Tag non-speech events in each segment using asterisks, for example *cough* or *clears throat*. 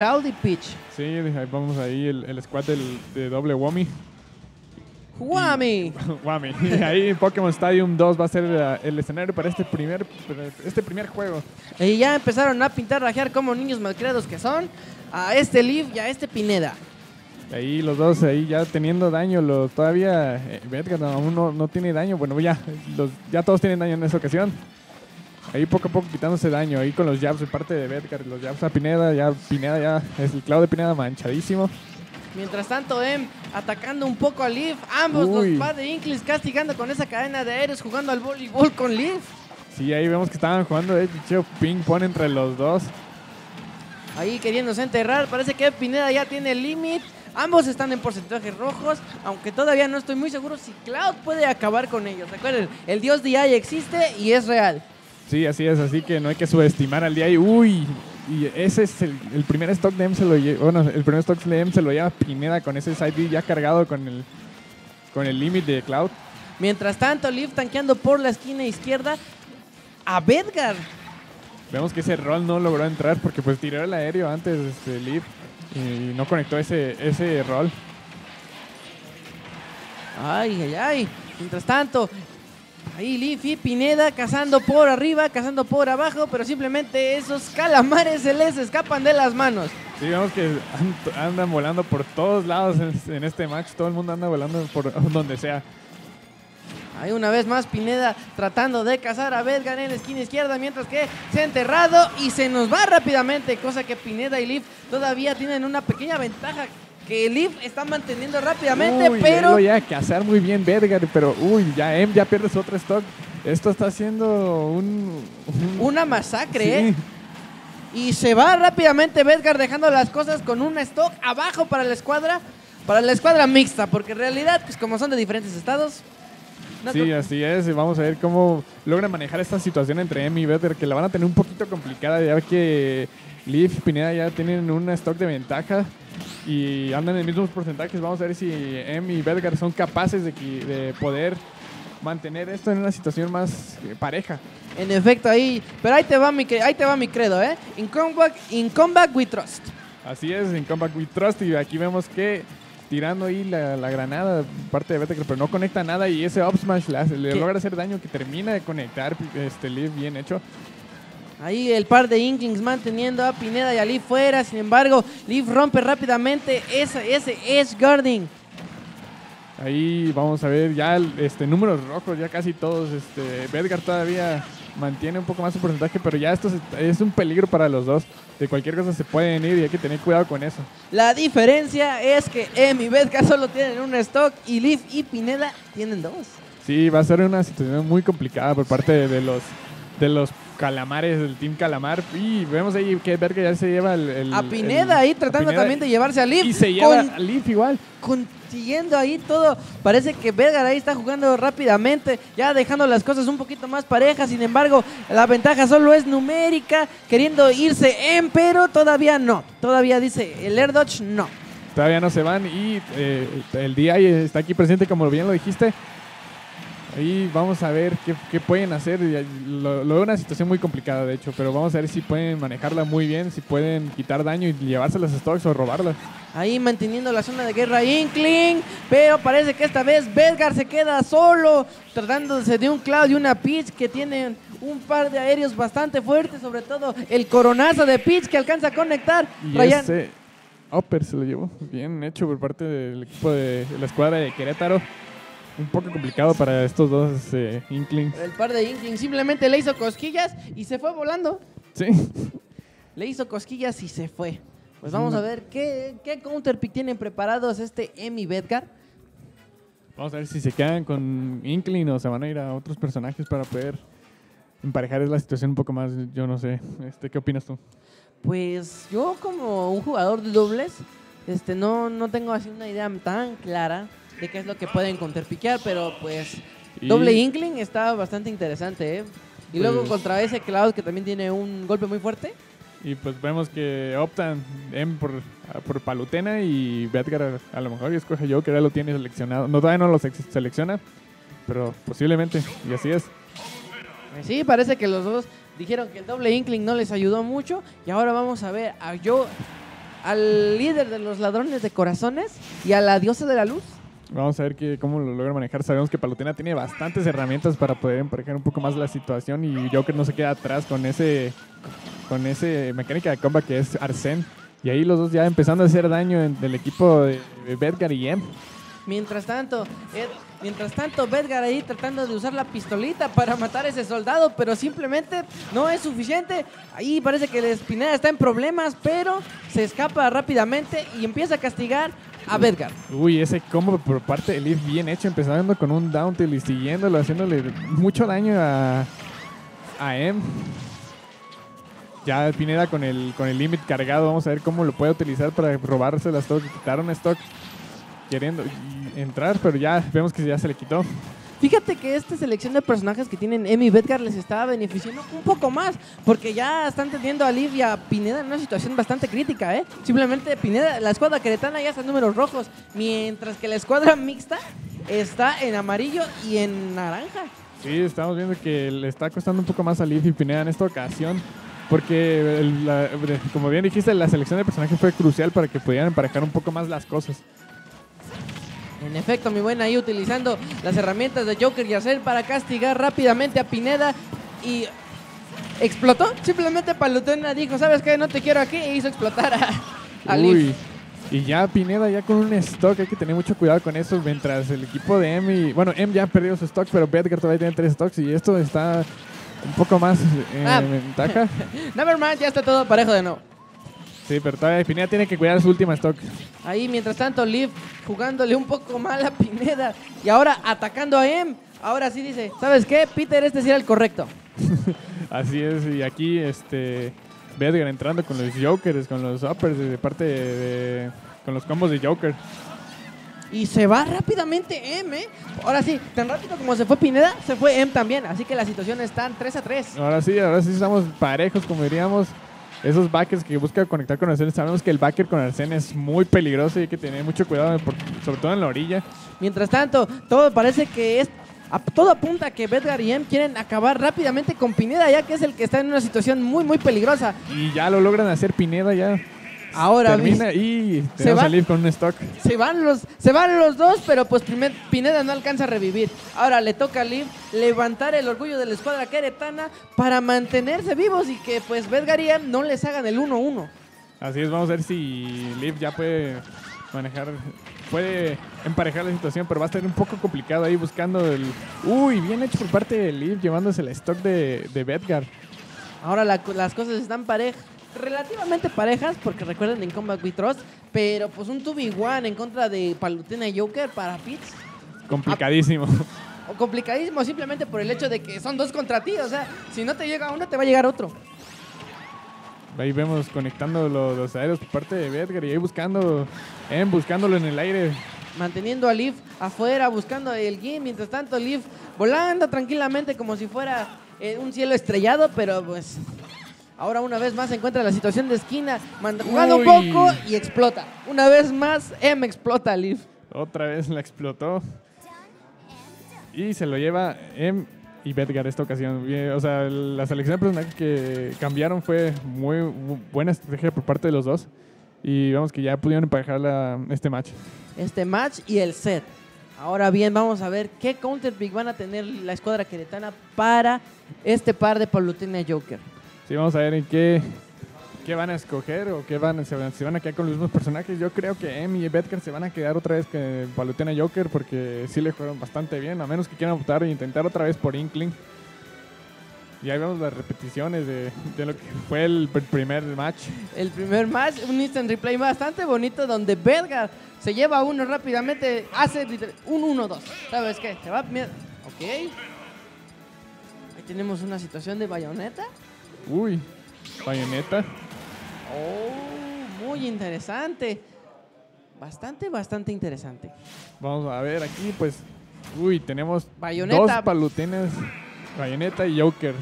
Cloud y Peach. Sí, ahí vamos ahí, el, el squad del, de doble Wami. ¡Wami! *laughs* Wami. Y *laughs* ahí Pokémon Stadium 2 va a ser el escenario para este primer, este primer juego. Y ya empezaron a pintar, rajear como niños malcriados que son a este Leaf y a este Pineda. Ahí los dos ahí ya teniendo daño, lo, todavía eh, Edgar aún no, no tiene daño, bueno ya, los, ya todos tienen daño en esta ocasión. Ahí poco a poco quitándose daño, ahí con los jabs de parte de Bedgar, los jabs a Pineda, ya Pineda ya es el clavo de Pineda manchadísimo. Mientras tanto, Em atacando un poco a Leaf, ambos Uy. los padres de Inklis castigando con esa cadena de aéreos, jugando al voleibol con Leaf. Sí, ahí vemos que estaban jugando de hecho ping pong entre los dos. Ahí queriéndose enterrar, parece que Pineda ya tiene el límite. Ambos están en porcentajes rojos, aunque todavía no estoy muy seguro si Cloud puede acabar con ellos. Recuerden, el dios DI existe y es real. Sí, así es, así que no hay que subestimar al día. Y, uy, y ese es el, el primer stock de M se lo lleva, bueno, el primer stock de M se lo lleva Pineda con ese side B ya cargado con el con el límite de Cloud. Mientras tanto, Leaf tanqueando por la esquina izquierda a Bedgar. Vemos que ese rol no logró entrar porque pues tiró el aéreo antes este Leaf y no conectó ese ese rol. Ay, ay, ay. Mientras tanto, ahí y Pineda cazando por arriba, cazando por abajo, pero simplemente esos calamares se les escapan de las manos. Sí, vemos que and- andan volando por todos lados en, en este match, todo el mundo anda volando por donde sea. Ahí una vez más Pineda tratando de cazar a Bedgar en la esquina izquierda, mientras que se ha enterrado y se nos va rápidamente, cosa que Pineda y Leaf todavía tienen una pequeña ventaja que Leaf está manteniendo rápidamente, Uy, pero verlo ya cazar muy bien Bedgar, pero uy, ya M ya pierde su otro stock. Esto está haciendo un, un- una masacre, Sí. ¿eh? Y se va rápidamente Bedgar dejando las cosas con un stock abajo para la escuadra, para la escuadra mixta, porque en realidad, pues como son de diferentes estados, no Sí, creo- así es. y Vamos a ver cómo logran manejar esta situación entre M y Bedgar, que la van a tener un poquito complicada, ya que Leaf y Pineda ya tienen un stock de ventaja y andan en mismos porcentajes. Vamos a ver si M y Bedgar son capaces de, poder mantener esto en una situación más eh, pareja. En efecto, ahí. Pero ahí te va mi, ahí te va mi credo, ¿eh? In combat, in combat we trust. Así es, en Combat We Trust. Y aquí vemos que tirando ahí la, la granada parte de Bedgar, pero no conecta nada y ese up smash le, hace- le ¿Qué? logra hacer daño que termina de conectar este Leaf bien hecho. Ahí el par de Inklings manteniendo a Pineda y a Leaf fuera. Sin embargo, Leaf rompe rápidamente ese, ese Edge Guarding. Ahí vamos a ver ya el- este, números rojos, ya casi todos. Este, Bedgar todavía mantiene un poco más su porcentaje, pero ya esto es un peligro para los dos. De cualquier cosa se pueden ir y hay que tener cuidado con eso. La diferencia es que Em y Bedgar solo tienen un stock y Leaf y Pineda tienen dos. Sí, va a ser una situación muy complicada por parte de los de los calamares del Team Calamar. Y vemos ahí que Bedgar ya se lleva el... el- A Pineda el- ahí tratando Pineda también de llevarse a Leaf. Y se lleva con- a Leaf igual. consiguiendo ahí todo. Parece que Bedgar ahí está jugando rápidamente, ya dejando las cosas un poquito más parejas. Sin embargo, la ventaja solo es numérica, queriendo irse en, pero todavía no. Todavía dice el Air Dodge no. Todavía no se van y eh, el DI está aquí presente como bien lo dijiste. Ahí vamos a ver qué, qué pueden hacer. Lo, lo veo una situación muy complicada, de hecho, pero vamos a ver si pueden manejarla muy bien, si pueden quitar daño y llevarse las stocks o robarlas. Ahí manteniendo la zona de guerra Inkling, pero parece que esta vez Bedgar se queda solo, tratándose de un Cloud y una Peach que tienen un par de aéreos bastante fuertes, sobre todo el coronazo de Peach que alcanza a conectar. Y Ryan- ese upper se lo llevó bien hecho por parte del equipo de la escuadra de Querétaro. Un poco complicado para estos dos eh, Inklings. El par de Inkling simplemente le hizo cosquillas y se fue volando. Sí. Le hizo cosquillas y se fue. Pues vamos a ver qué, qué counterpick tienen preparados este Emi Bedgar. Vamos a ver si se quedan con Inkling o se van a ir a otros personajes para poder emparejar la situación un poco más. Yo no sé. Este, ¿Qué opinas tú? Pues yo como un jugador de dobles, este, no, no tengo así una idea tan clara de qué es lo que pueden counterpiquear, pero pues Y- doble Inkling está bastante interesante, ¿eh? Y luego Pues- contra ese Cloud que también tiene un golpe muy fuerte. Y pues vemos que optan M por, por Palutena y Bedgar a, a lo mejor y escoge yo que ya lo tiene seleccionado. No, todavía no lo selecciona, pero posiblemente. Y así es. Pues Sí, parece que los dos dijeron que el doble Inkling no les ayudó mucho y ahora vamos a ver a Joe al líder de los ladrones de corazones y a la diosa de la luz. Vamos a ver que, cómo lo logra manejar. Sabemos que Palutena tiene bastantes herramientas para poder emparejar un poco más la situación y Joker no se queda atrás con ese con ese mecánica de combat que es Arsene. Y ahí los dos ya empezando a hacer daño en, del equipo de Bedgar y Em. Mientras tanto, Ed- mientras tanto, Bedgar ahí tratando de usar la pistolita para matar a ese soldado, pero simplemente no es suficiente. Ahí parece que el Espineda está en problemas, pero se escapa rápidamente y empieza a castigar a Bedgar. Uy, ese combo por parte de Leaf bien hecho, empezando con un down tilt y siguiéndolo, haciéndole mucho daño a, a Em. Ya Pineda con el con el limit cargado, vamos a ver cómo lo puede utilizar para robarse la stock, quitar un stock queriendo entrar, pero ya vemos que ya se le quitó. Fíjate que esta selección de personajes que tienen Emi y Bedgar les está beneficiando un poco más, porque ya están teniendo a Liv y a Pineda en una situación bastante crítica, ¿eh? Simplemente Pineda, la escuadra queretana ya está en números rojos, mientras que la escuadra mixta está en amarillo y en naranja. Sí, estamos viendo que le está costando un poco más a Leaf y Pineda en esta ocasión. Porque, como bien dijiste, la selección de personajes fue crucial para que pudieran emparejar un poco más las cosas. En efecto, mi buena ahí utilizando las herramientas de Joker y Arcel para castigar rápidamente a Pineda y explotó. Simplemente Palutena dijo, ¿sabes qué? No te quiero aquí e hizo explotar a, a. Uy, y ya Pineda ya con un stock, hay que tener mucho cuidado con eso, mientras el equipo de M, y- bueno, M ya ha perdido su stock, pero Bedgar todavía tiene tres stocks y esto está un poco más en Ah. ventaja. *laughs* Nevermind, ya está todo parejo de nuevo. Sí, pero todavía Pineda tiene que cuidar su última stock. Ahí, mientras tanto, Liv jugándole un poco mal a Pineda y ahora atacando a Em. Ahora sí dice, ¿sabes qué? Peter, este sí era el correcto. *laughs* Así es, y aquí este Bedgar entrando con los Jokers, con los uppers de parte de, de- con los combos de Joker. Y se va rápidamente Em, ¿eh? Ahora sí, tan rápido como se fue Pineda, se fue Em también. Así que la situación está 3 a 3. Ahora sí, ahora sí estamos parejos, como diríamos. Esos backers que buscan conectar con Arsene, sabemos que el backer con Arsene es muy peligroso y hay que tener mucho cuidado, por- sobre todo en la orilla. Mientras tanto, todo parece que es. a- todo apunta a que Bedgar y Em quieren acabar rápidamente con Pineda, ya que es el que está en una situación muy, muy peligrosa. Y ya lo logran hacer Pineda, ya Ahora termina y Se va. a Liv con un stock. Se van los, se van los dos, pero pues primer- Pineda no alcanza a revivir. Ahora le toca a Liv levantar el orgullo de la escuadra queretana para mantenerse vivos y que pues Em no les hagan el 1-1. Así es, vamos a ver si Liv ya puede manejar, puede emparejar la situación, pero va a estar un poco complicado ahí buscando el... Uy, bien hecho por parte de Liv llevándose el stock de, de Bedgar. Ahora la- las cosas están parejas, relativamente parejas, porque recuerden en Combat We Trust, pero pues un 2v1 en contra de Palutena y Joker para Pitts. Complicadísimo. O complicadísimo simplemente por el hecho de que son dos contra ti, o sea, si no te llega uno, te va a llegar otro. Ahí vemos conectando lo- los aéreos por parte de Bedgar y ahí buscando, em, buscándolo en el aire. manteniendo a Leaf afuera, buscando el game. Mientras tanto, Leaf volando tranquilamente como si fuera eh, un cielo estrellado, pero pues ahora una vez más se encuentra en la situación de esquina, manda- jugando un poco y explota. Una vez más, M explota a Leaf. Otra vez la explotó. Y se lo lleva Em y Bedgar esta ocasión. O sea, la selección de personajes que cambiaron fue muy bu- buena estrategia por parte de los dos. Y vemos que ya pudieron emparejar la- este match. Este match y el set. Ahora bien, vamos a ver qué counter pick van a tener la escuadra queretana para este par de Palutena Joker. Sí, vamos a ver en qué, qué van a escoger o qué van, se, se van a quedar con los mismos personajes. Yo creo que Em y Bedgar se van a quedar otra vez que Palutena Joker porque sí le jugaron bastante bien. A menos que quieran optar e intentar otra vez por Inkling. Y ahí vemos las repeticiones de, de lo que fue el pr- primer match. El primer match, un instant replay bastante bonito donde Bedgar se lleva uno rápidamente, hace un 1-2. ¿Sabes qué? Se va. Ok. Ahí tenemos una situación de bayoneta. Uy, bayoneta. Oh, muy interesante. Bastante, bastante interesante. Vamos a ver aquí, pues. Uy, tenemos Bayoneta. dos palutenes. Bayoneta y Joker.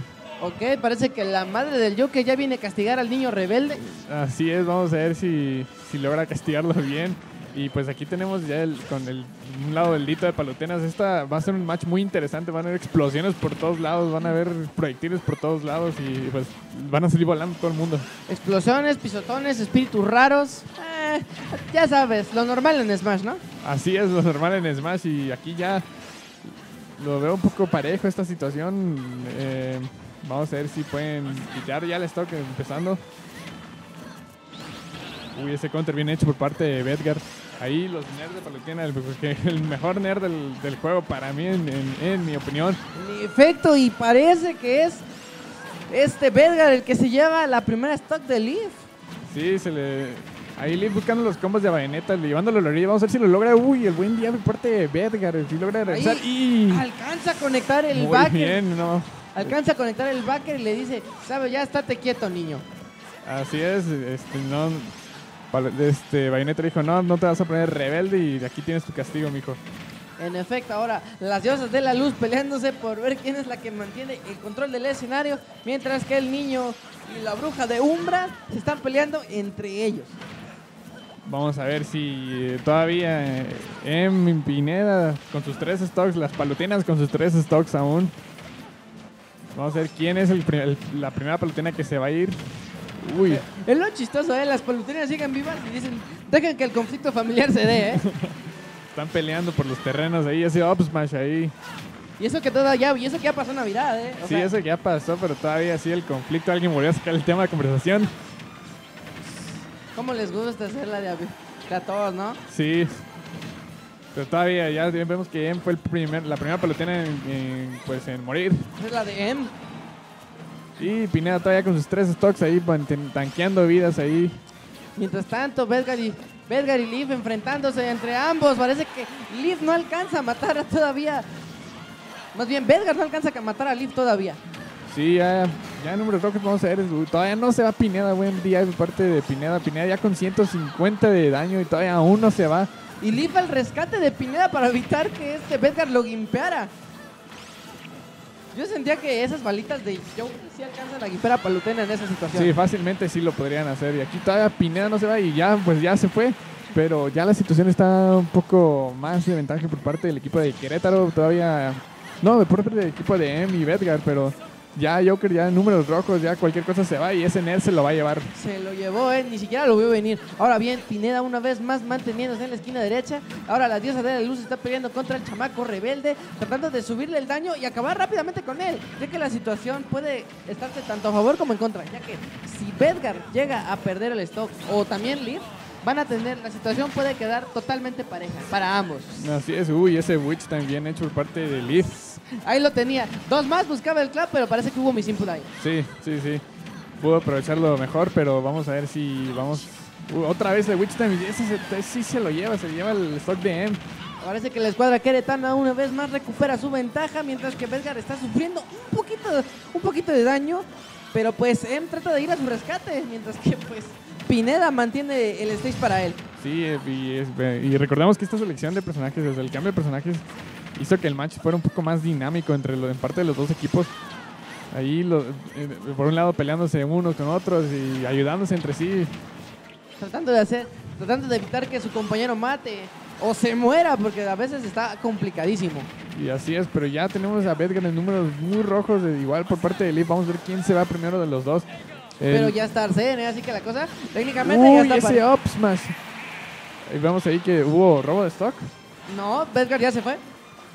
Ok, parece que la madre del Joker ya viene a castigar al niño rebelde. Así es, vamos a ver si, si logra castigarlo bien. Y pues aquí tenemos ya el, con el, un lado del dito de Palutenas. Esta va a ser un match muy interesante. Van a haber explosiones por todos lados, van a haber proyectiles por todos lados y pues van a salir volando todo el mundo. Explosiones, pisotones, espíritus raros. Eh, ya sabes, lo normal en Smash, ¿no? Así es lo normal en Smash y aquí ya lo veo un poco parejo esta situación. Eh, vamos a ver si pueden quitar ya el stock empezando. Uy, ese counter bien hecho por parte de Bedgar. Ahí los nerds de Palutina, el, el mejor nerd del, del juego para mí, en, en- en mi opinión. En efecto, y parece que es este Bedgar el que se lleva la primera stock de Leaf. Sí, se le... Ahí Leaf buscando los combos de bayoneta, llevándolo a la orilla. Vamos a ver si lo logra. Uy, el buen día por parte de Bedgar. Si logra regresar. Ahí y... alcanza a conectar el Muy backer. bien, no. Alcanza a conectar el backer y le dice, sabe, ya estate quieto, niño. Así es, este, no, este, Bayonetta dijo, no, no te vas a poner rebelde y aquí tienes tu castigo, mijo. En efecto, ahora las diosas de la luz peleándose por ver quién es la que mantiene el control del escenario, mientras que el niño y la bruja de Umbra se están peleando entre ellos. Vamos a ver si eh, todavía eh, Em Pineda con sus tres stocks, las palutinas con sus tres stocks aún. Vamos a ver quién es el pri- el- la primera palutina que se va a ir. Uy, Es lo chistoso, ¿eh? Las palutinas siguen vivas y dicen, dejen que el conflicto familiar se dé, ¿eh? *laughs* están peleando por los terrenos ahí, ese up smash ahí. Y eso que todavía, y eso que ya pasó Navidad, ¿eh? O Sí, sea, eso ya pasó, pero todavía sí el conflicto. Alguien volvió a sacar el tema de conversación. ¿Cómo les gusta hacerla de, avi- de a todos, no? Sí. Pero todavía ya vemos que Em fue el primer, la primera pelotina en, en, pues, en morir. Es la de M. Y Pineda todavía con sus tres stocks ahí tanqueando vidas ahí. Mientras tanto, Bedgar y, Leaf enfrentándose entre ambos. Parece que Leaf no alcanza a matar a todavía. Más bien, Bedgar no alcanza a matar a Leaf todavía. Sí, ya, ya en números rojos vamos a ver. Todavía no se va Pineda, buen día de parte de Pineda. Pineda ya con 150 de daño y todavía aún no se va. Y Leaf al rescate de Pineda para evitar que este Bedgar lo gimpeara. Yo sentía que esas balitas de Joe sí alcanzan a gimpear a Palutena en esa situación. Sí, fácilmente sí lo podrían hacer. Y aquí todavía Pineda no se va y ya, pues ya se fue. Pero ya la situación está un poco más de ventaja por parte del equipo de Querétaro. Todavía, no, por parte del equipo de Em y Bedgar, pero ya Joker, ya en números rojos, ya cualquier cosa se va y ese Nerd se lo va a llevar. Se lo llevó, ¿eh? ni siquiera lo vio venir. Ahora bien, Pineda una vez más manteniéndose en la esquina derecha. Ahora la diosa de la luz está peleando contra el chamaco rebelde, tratando de subirle el daño y acabar rápidamente con él. Ya que la situación puede estarse tanto a favor como en contra. Ya que si Bedgar llega a perder el stock o también Leaf, van a tener, la situación puede quedar totalmente pareja para ambos. Así es, uy, ese Witch también hecho por parte de Leaf. Ahí lo tenía. Dos más buscaba el clap, pero parece que hubo mis input ahí. Sí, sí, sí. Pudo aprovecharlo mejor, pero vamos a ver si vamos. Uh, otra vez el Witch también. Ese se- sí se lo lleva, se lleva el stock de M. Parece que la escuadra queretana una vez más recupera su ventaja, mientras que Bedgar está sufriendo un poquito, un poquito de daño, pero pues Em trata de ir a su rescate, mientras que pues Pineda mantiene el stage para él. Sí, eh, y, y recordemos que esta selección de personajes, desde el cambio de personajes, hizo que el match fuera un poco más dinámico entre lo- en parte de los dos equipos. Ahí, eh, por un lado, peleándose unos con otros y ayudándose entre sí. Tratando de hacer, tratando de evitar que su compañero mate o se muera, porque a veces está complicadísimo. Y así es, pero ya tenemos a Bedgar en números muy rojos, de, igual por parte de Leaf. Vamos a ver quién se va primero de los dos. El- Pero ya está Arsen, ¿eh? así que la cosa técnicamente ya Uy, está ese pare- up smash. Y vemos ahí que hubo robo de stock. No, Bedgar ya se fue.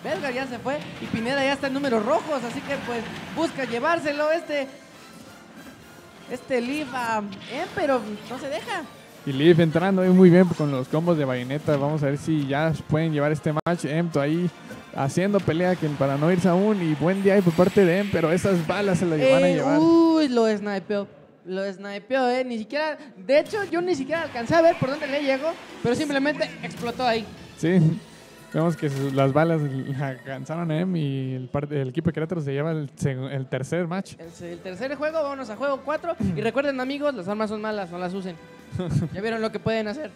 Bedgar ya se fue y Pineda ya está en números rojos, así que pues busca llevárselo este este Leaf a Em, pero no se deja. Y Leaf entrando ahí muy bien con los combos de bayoneta. Vamos a ver si ya pueden llevar este match. Emto ahí haciendo pelea que para no irse aún. Y buen día ahí por parte de Em, pero esas balas se las van a Eh, llevar. uy, lo snipeó. Lo snipeó, eh. Ni siquiera, de hecho, yo ni siquiera alcancé a ver por dónde le llegó, pero simplemente explotó ahí. Sí. Vemos que las balas *laughs* alcanzaron a Em y el, equipo de Querétaro se lleva el, tercer match. El, el tercer juego, vámonos a juego 4. Y *clears throat* recuerden, amigos, las armas son malas, no las usen. *laughs* Ya vieron lo que pueden hacer.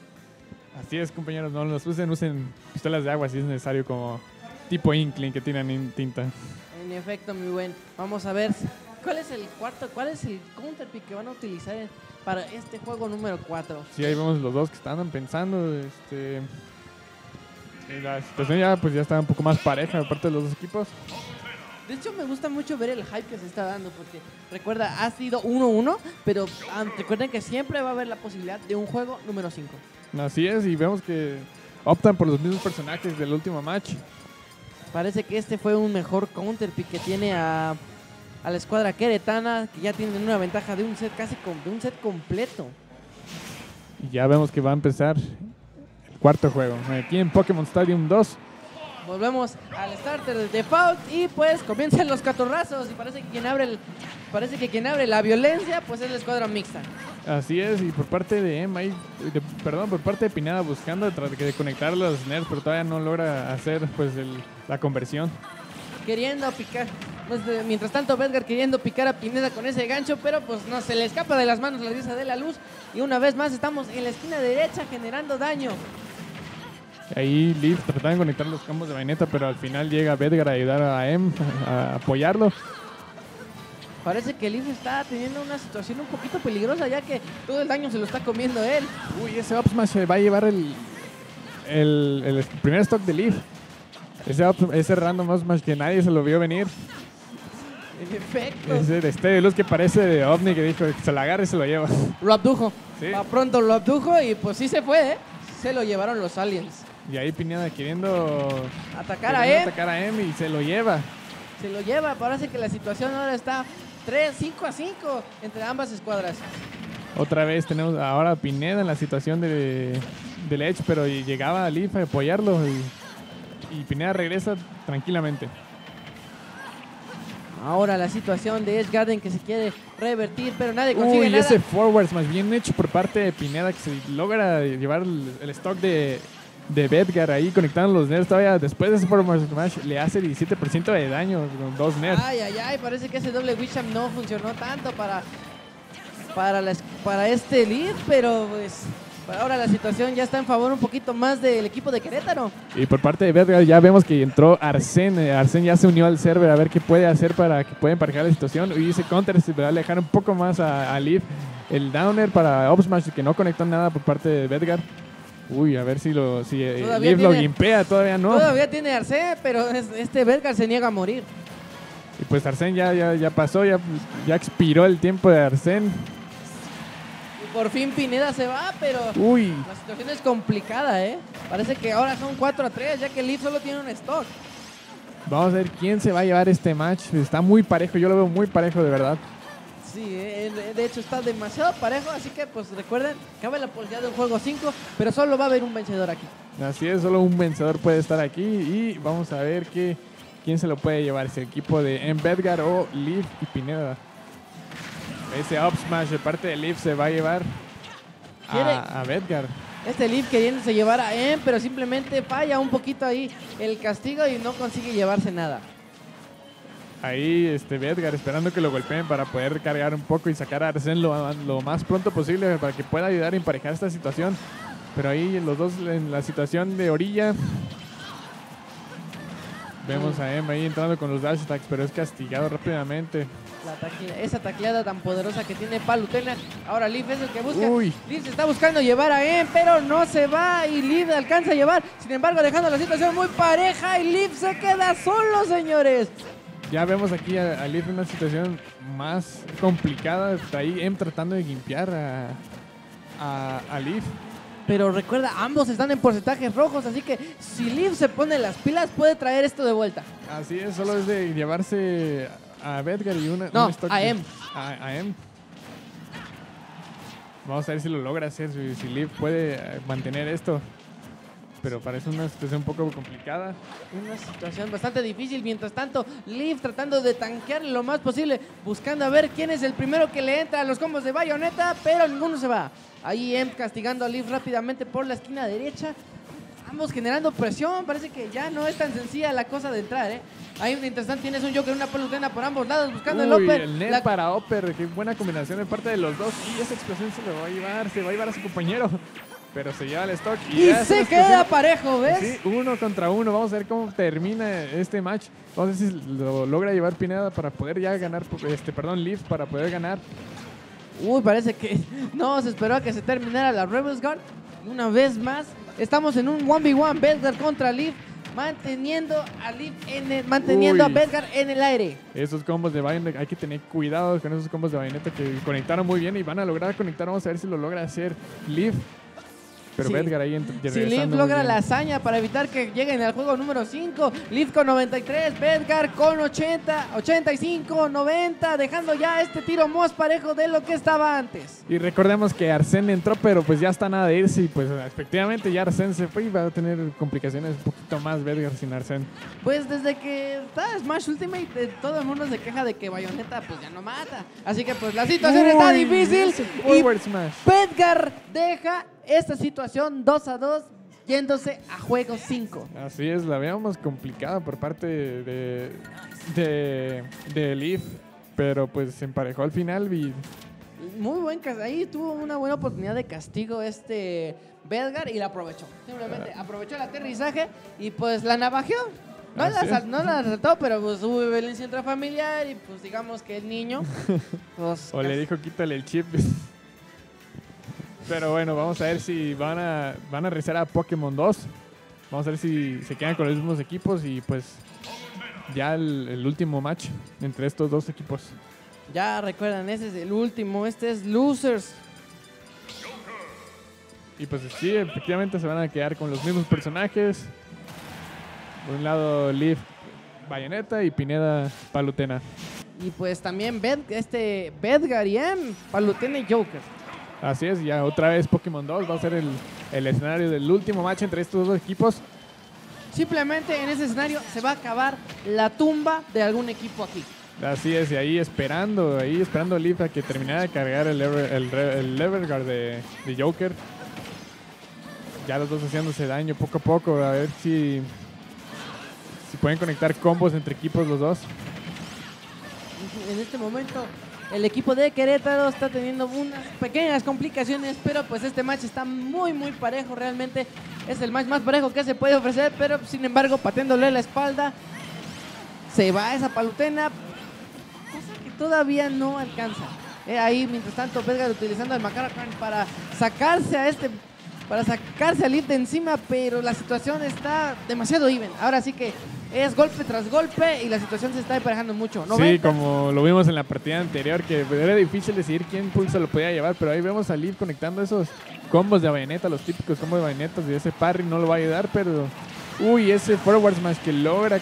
Así es, compañeros, no los usen, usen pistolas de agua si es necesario como tipo Inkling que tienen in- tinta. En efecto, mi buen. Vamos a ver cuál es el cuarto, cuál es el counter pick que van a utilizar en, para este juego número 4. Sí, ahí vemos los dos que estaban pensando. Este, la situación ya, pues ya está un poco más pareja de parte de los dos equipos. De hecho, me gusta mucho ver el hype que se está dando, porque recuerda, ha sido 1-1, pero recuerden que siempre va a haber la posibilidad de un juego número 5. Así es, y vemos que optan por los mismos personajes del último match. Parece que este fue un mejor counterpick que tiene a, a la escuadra queretana, que ya tienen una ventaja de un set casi com- de un set completo. Y ya vemos que va a empezar cuarto juego. Aquí en Pokémon Stadium 2. Volvemos al starter de default y pues comienzan los catorrazos y parece que quien abre el, parece que quien abre la violencia pues es la escuadra mixta. Así es, y por parte de Em, de- perdón, por parte de Pineda buscando de conectar los nerds, pero todavía no logra hacer pues el- la conversión. Queriendo picar, pues, mientras tanto Bedgar queriendo picar a Pineda con ese gancho, pero pues no se le escapa de las manos la diosa de la luz y una vez más estamos en la esquina derecha generando daño. Ahí Liv trataba de conectar los combos de Bayonetta, pero al final llega Bedgar a ayudar a Em a apoyarlo. Parece que Leaf está teniendo una situación un poquito peligrosa ya que todo el daño se lo está comiendo él. Uy, ese up smash se va a llevar el, el, el primer stock de Leaf. Ese, up- ese random up smash que nadie se lo vio venir. En efecto. Ese destello de luz que parece de OVNI que dijo se lo agarra y se lo lleva. Lo abdujo. Sí. Pa' pronto lo abdujo y pues sí se fue, ¿eh? Se lo llevaron los aliens. Y ahí Pineda queriendo, Atacar a él. atacar a Em y se lo lleva. Se lo lleva. Parece que la situación ahora está 3, 5 a 5 entre ambas escuadras. Otra vez tenemos ahora a Pineda en la situación de, del Edge, pero llegaba a Leaf a apoyarlo y, y Pineda regresa tranquilamente. Ahora la situación de Edge Garden que se quiere revertir, pero nadie consigue Uy, nada. ese forwards más bien hecho por parte de Pineda que se logra llevar el, el stock de, de Bedgar ahí conectando los nerds todavía después de ese forward smash le hace 17% de daño con dos nerds. Ay, ay, ay, parece que ese doble Wisham no funcionó tanto para, para, la para este lead, pero pues ahora la situación ya está en favor un poquito más del equipo de Querétaro. Y por parte de Bedgar ya vemos que entró Arsen. Arsen ya se unió al server a ver qué puede hacer para que pueda emparejar la situación. Y dice Counter se va a alejar un poco más a, a Leaf. El downer para Up Smash que no conectó nada por parte de Bedgar. Uy, a ver si lo si eh, Todavía lo gimpea, todavía no. Todavía tiene Arce, pero es- este Bedgar se niega a morir. Y pues Arsen ya, ya, ya pasó, ya, ya expiró el tiempo de Arsen. Y por fin Pineda se va, pero Uy, la situación es complicada, ¿eh? Parece que ahora son 4 a 3, ya que Leaf solo tiene un stock. vamos a ver quién se va a llevar este match. Está muy parejo, yo lo veo muy parejo de verdad. Sí, eh, de- de hecho está demasiado parejo, así que pues recuerden, cabe la posibilidad de un juego 5, pero solo va a haber un vencedor aquí. Así es, solo un vencedor puede estar aquí y vamos a ver qué, quién se lo puede llevar, si el equipo de M. Bedgar o Leaf y Pineda. Ese up smash de parte de Leaf se va a llevar a, a Bedgar. Este Leaf queriéndose llevar a Em, pero simplemente falla un poquito ahí el castigo y no consigue llevarse nada. Ahí este Bedgar esperando que lo golpeen para poder cargar un poco y sacar a Arsen lo, lo más pronto posible para que pueda ayudar a emparejar esta situación. Pero ahí los dos en la situación de orilla. Vemos a Em ahí entrando con los dash attacks, pero es castigado rápidamente. Tacle- esa tacleada tan poderosa que tiene Palutena. Ahora Leaf es el que busca. Uy. Leaf se está buscando llevar a Em, pero no se va y Leaf alcanza a llevar. Sin embargo, dejando la situación muy pareja y Leaf se queda solo, señores. Ya vemos aquí a, a Leaf en una situación más complicada. Está ahí Em tratando de limpiar a, a, a Leaf. Pero recuerda, ambos están en porcentajes rojos, así que si Leaf se pone las pilas puede traer esto de vuelta. Así es, solo es de llevarse a Bedgar y una. No, un stock a Em. A, a Em. Vamos a ver si lo logra hacer, si, si Leaf puede eh, mantener esto. Pero parece una situación un poco complicada. Una situación bastante difícil. Mientras tanto, Leaf tratando de tanquear lo más posible, buscando a ver quién es el primero que le entra a los combos de Bayonetta, pero ninguno se va. Ahí Em castigando a Leaf rápidamente por la esquina derecha. Ambos generando presión. Parece que ya no es tan sencilla la cosa de entrar, ¿eh? Ahí mientras tanto tienes un Joker, una pelutena por ambos lados, buscando el Uy, upper. el net La- para Upper, qué buena combinación de parte de los dos. Y esa explosión se lo va a llevar, se va a llevar a su compañero. Pero se lleva el stock. Y esa se queda parejo, ¿ves? Sí, uno contra uno. Vamos a ver cómo termina este match. Vamos a ver si lo logra llevar Pineda para poder ya ganar, este, perdón, Leaf para poder ganar. Uy, parece que *laughs* no se esperó a que se terminara la Rebels Guard. Una vez más, estamos en un 1v1 Bedgar contra Leaf, manteniendo a Leaf en el- manteniendo a Uy. Bedgar en el aire. Esos combos de bayoneta, hay que tener cuidado con esos combos de bayoneta que conectaron muy bien y van a lograr conectar. Vamos a ver si lo logra hacer Leaf. Pero Sí. Bedgar ahí Si Leaf logra la hazaña para evitar que lleguen al juego número 5, Leaf con 93, Bedgar con 80, 85, 90, dejando ya este tiro más parejo de lo que estaba antes. Y recordemos que Arsene entró, pero pues ya está nada de irse y pues efectivamente ya Arsene se fue y va a tener complicaciones un poquito más Bedgar sin Arsene. Pues desde que está Smash Ultimate, eh, todo el mundo se queja de que Bayonetta pues ya no mata. Así que pues la situación está Uy, difícil ese y smash. Bedgar deja esta situación 2 a 2 yéndose a juego 5. Así es, la veíamos complicada por parte de, de, de Leaf, pero pues se emparejó al final y Muy buen cas- ahí tuvo una buena oportunidad de castigo este Bedgar y la aprovechó. Simplemente aprovechó el aterrizaje y pues la navajeó. No la, sal- no la asaltó, pero pues hubo violencia intrafamiliar y pues digamos que el niño *laughs* pues, o le dijo quítale el chip. *laughs* Pero bueno, vamos a ver si van a, van a regresar a Pokémon 2. Vamos a ver si se quedan con los mismos equipos y pues ya el, el último match entre estos dos equipos. Ya recuerdan, ese es el último, este es Losers. Y pues sí, efectivamente se van a quedar con los mismos personajes. Por un lado, Leaf Bayonetta y Pineda Palutena. Y pues también Bed, este Bedgar y M, Palutena y Joker. Así es, ya otra vez Pokémon 2 va a ser el, el escenario del último match entre estos dos equipos. Simplemente en ese escenario se va a acabar la tumba de algún equipo aquí. Así es, y ahí esperando, ahí esperando a Leaf a que terminara de cargar el, Ever- el, el Everguard de, de Joker. Ya los dos haciéndose daño poco a poco, a ver si, si pueden conectar combos entre equipos los dos. En este momento el equipo de Querétaro está teniendo unas pequeñas complicaciones, pero pues este match está muy muy parejo, realmente es el match más parejo que se puede ofrecer, pero sin embargo pateándole la espalda se va esa palutena, cosa que todavía no alcanza. Ahí mientras tanto Bedgar utilizando el Macaracan para sacarse a este para sacarse al Leaf de encima, pero la situación está demasiado even. Ahora sí que es golpe tras golpe y la situación se está emparejando mucho. Sí, 90. como lo vimos en la partida anterior, que era difícil decidir quién pulso lo podía llevar, pero ahí vemos a Leaf conectando esos combos de bayoneta, los típicos combos de bayonetas, y ese parry no lo va a ayudar, pero... Uy, ese forward smash que logra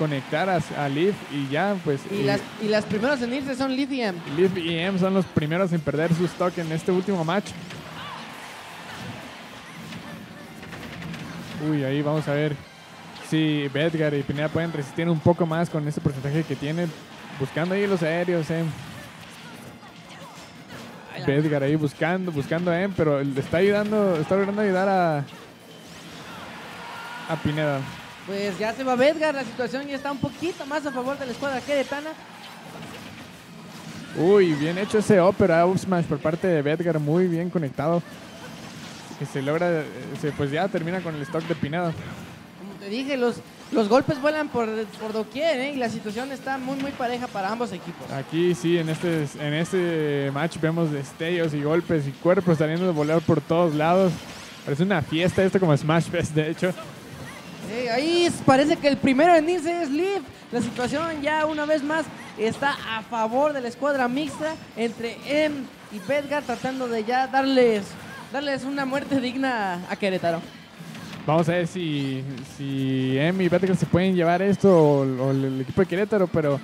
conectar a, a Leaf y ya, pues... Y eh, las, y las primeras en irse son Lithium. Leaf y M son los primeros en perder su stock en este último match. Uy, ahí vamos a ver si Bedgar y Pineda pueden resistir un poco más con ese porcentaje que tienen. Buscando ahí los aéreos, M. Bedgar ahí buscando, buscando a M, pero le está ayudando, está logrando ayudar a, a Pineda. Pues ya se va Bedgar, la situación ya está un poquito más a favor de la escuadra queretana. Uy, bien hecho ese Opera Up Smash por parte de Bedgar, muy bien conectado. Que se logra, eh, se, pues ya termina con el stock de Pineda. Te dije, los, los golpes vuelan por, por doquier ¿eh? y la situación está muy muy pareja para ambos equipos. Aquí sí, en este, en este match vemos destellos y golpes y cuerpos saliendo de volar por todos lados. Parece una fiesta esto como Smash Fest, de hecho. Ahí parece que el primero en irse es Leaf. La situación ya una vez más está a favor de la escuadra mixta entre M y Bedgar tratando de ya darles, darles una muerte digna a Querétaro. Vamos a ver si, si M y Bedgar se pueden llevar esto o, el equipo de Querétaro, pero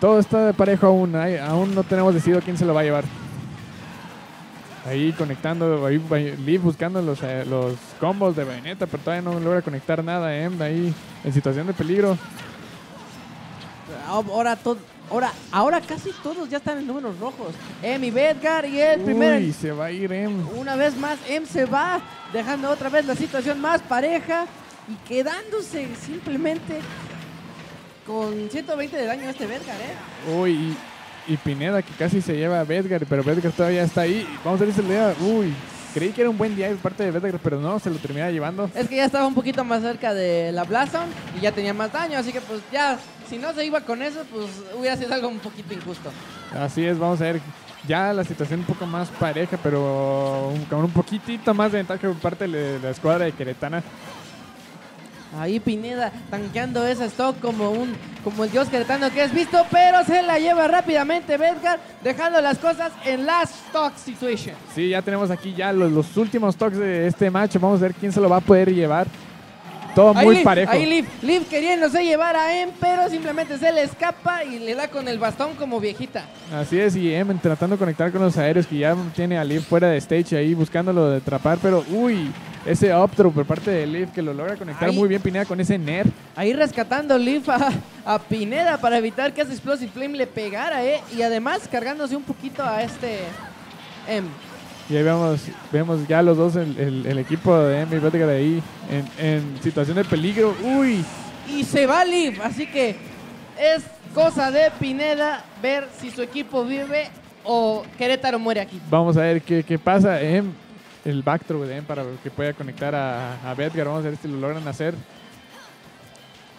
todo está de parejo aún. aún no tenemos decidido quién se lo va a llevar. Ahí conectando, ahí Leaf buscando los, eh, los combos de Bayonetta, pero todavía no logra conectar nada. M ahí en situación de peligro. Ahora, to- ahora, ahora casi todos ya están en números rojos. M y Bedgar y el primero. Uy, se va a ir M. Una vez más, M se va, dejando otra vez la situación más pareja y quedándose simplemente con 120 de daño este Bedgar, ¿eh? Uy, y, y Pineda que casi se lleva a Bedgar, pero Bedgar todavía está ahí. Vamos a ver si le da. Uy, creí que era un buen día de parte de Bedgar, pero no, se lo termina llevando. Es que ya estaba un poquito más cerca de la Blazon y ya tenía más daño, así que pues ya, si no se iba con eso, pues hubiera sido algo un poquito injusto. Así es, vamos a ver ya la situación un poco más pareja, pero con un poquitito más de ventaja por parte de la escuadra de Queretana. Ahí Pineda tanqueando esa stock como un como el dios queretano que es visto, pero se la lleva rápidamente Bedgar, dejando las cosas en la stock situation. Sí, ya tenemos aquí ya los, los últimos talks de este match. Vamos a ver quién se lo va a poder llevar. Todo Ahí muy Liv, parejo. Ahí Liv, Liv queriéndose llevar a Em, pero simplemente se le escapa y le da con el bastón como viejita. Así es, y Em tratando de conectar con los aéreos que ya tiene a Liv fuera de stage ahí buscándolo de atrapar, pero uy, ese up throw por parte de Liv que lo logra conectar Ahí. muy bien Pineda con ese net. Ahí rescatando Liv a, a Pineda para evitar que ese Explosive Flame le pegara, ¿eh? Y además cargándose un poquito a este Em. Y ahí vemos, vemos ya los dos, el, el- el equipo de Em y ahí en, en situación de peligro. Uy, Y se va Liv, así que es cosa de Pineda ver si su equipo vive o Querétaro muere aquí. vamos a ver qué, qué pasa. Em, el back throw de Em para que pueda conectar a, a Bedgar. Vamos a ver si lo logran hacer.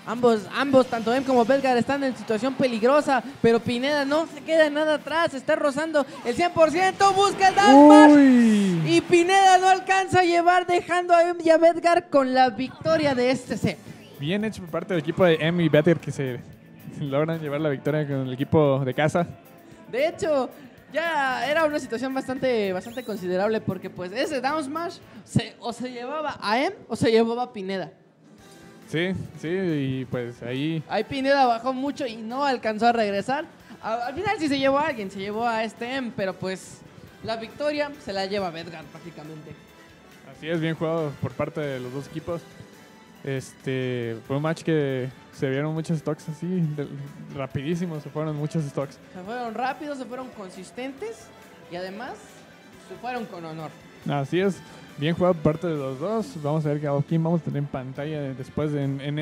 Ambos, ambos, tanto Em como Belgar, están en situación peligrosa, pero Pineda no se queda nada atrás, está rozando el 100%, busca el Uy. y Pineda no alcanza a llevar, dejando a Em y a Bedgar con la victoria de este set. Bien hecho por parte del equipo de Em y Bedgar que se *laughs* logran llevar la victoria con el equipo de casa. De hecho, ya era una situación bastante, bastante considerable porque pues ese down smash se- o se llevaba a Em o se llevaba a Pineda. Sí, sí, y pues ahí Ahí Pineda bajó mucho y no alcanzó a regresar. A- al final sí se llevó a alguien, se llevó a este M, pero pues la victoria se la lleva Bedgar prácticamente. Así es, bien jugado por parte de los dos equipos. Este fue un match que se vieron muchos stocks así, de- rapidísimo, se fueron muchos stocks. Se fueron rápidos, se fueron consistentes y además se fueron con honor. Así es, bien jugado parte de los dos. Vamos a ver a quién vamos a tener en pantalla después en, en